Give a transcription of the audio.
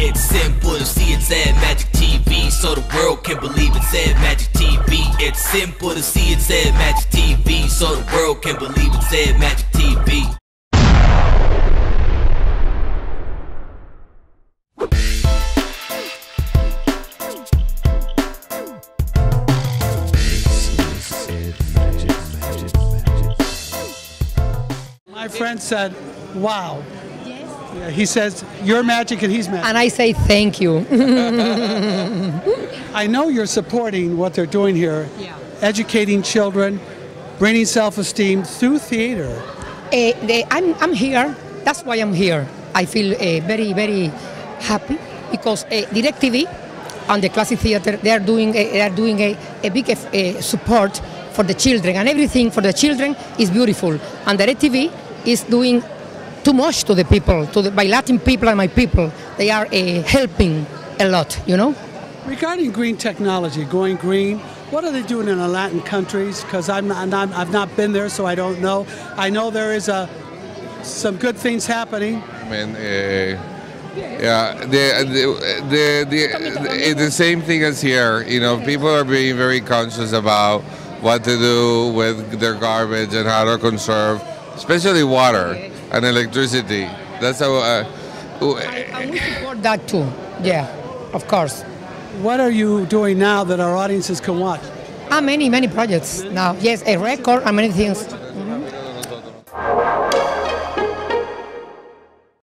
It's simple to see it's Ed Magik TV, so the world can believe it's Ed Magik TV. It's simple to see it's Ed Magik TV, so the world can believe it's Ed Magik TV. My friend said, wow. Yeah, he says, you're magic and he's magic. And I say thank you. I know you're supporting what they're doing here, Yeah. educating children, bringing self-esteem through theater. Eh, the- I'm, I'm here. That's why I'm here. I feel uh, very, very happy because uh, DirecTV and the Classic Theater they are doing a, they are doing a, a big uh, support for the children and everything for the children is beautiful. And DirecTV is doing too much to the people, to the by Latin people and my people. They are uh, helping a lot, you know. Regarding green technology, going green, what are they doing in the Latin countries? Because I'm, not- I'm, I've not been there, so I don't know. I know there is a, some good things happening. I mean, uh, yeah, the, the, the, the, the same thing as here. You know, people are being very conscious about what to do with their garbage and how to conserve, especially water and electricity. That's how. Uh, And we support that too. Yeah, of course. What are you doing now that our audiences can watch? Ah, many, many projects now. Yes, a record and many things.